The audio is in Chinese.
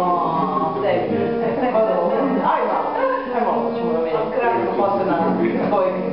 哦，对，好的，哎妈，哎妈，这么聪明，乌克兰的波斯娜，すごい。